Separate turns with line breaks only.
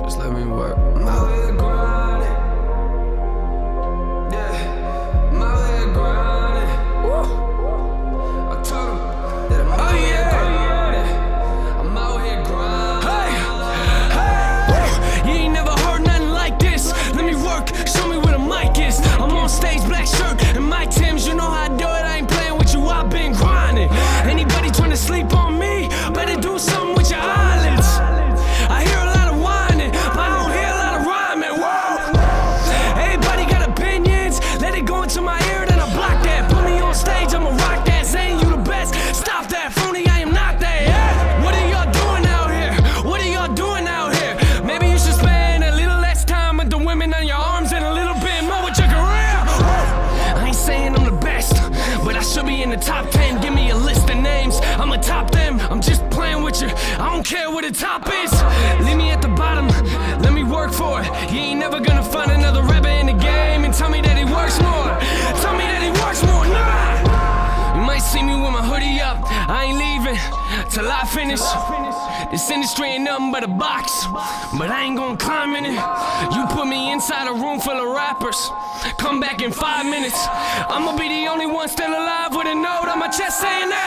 Just let me work.
should be in the top 10. Give me a list of names. I'ma top them. I'm just playing with you. I don't care where the top is. Leave me at the bottom. Let me work for it. You ain't never gonna find it. till I finish. This industry ain't nothing but a box, but I ain't gonna climb in it. You put me inside a room full of rappers, come back in five minutes. I'ma be the only one still alive with a note on my chest saying that.